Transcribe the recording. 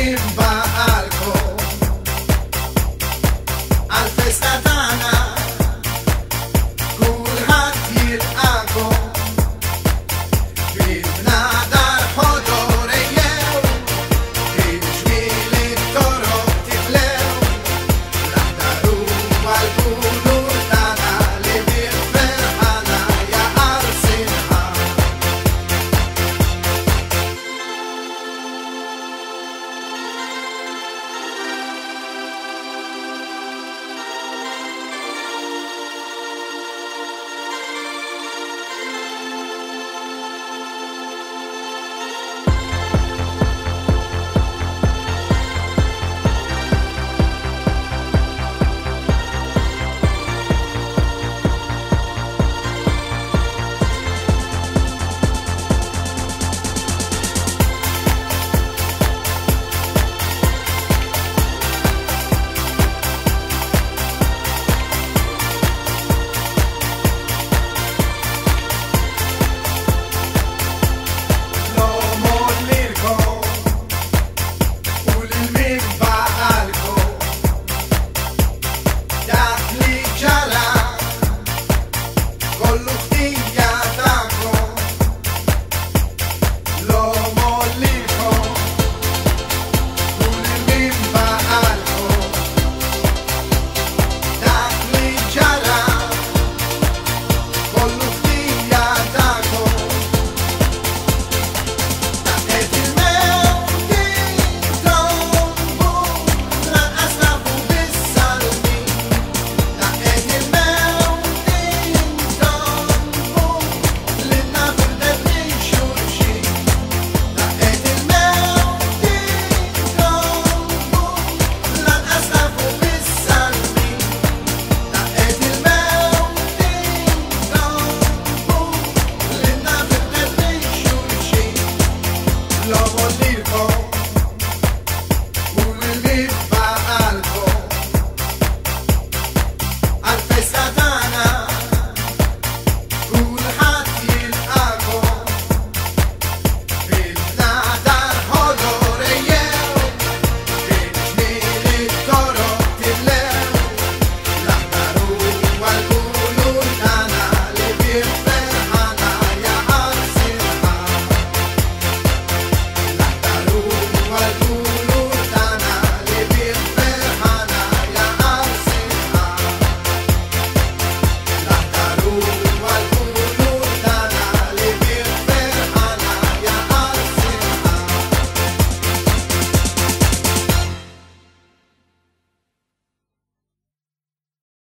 in by